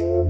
you.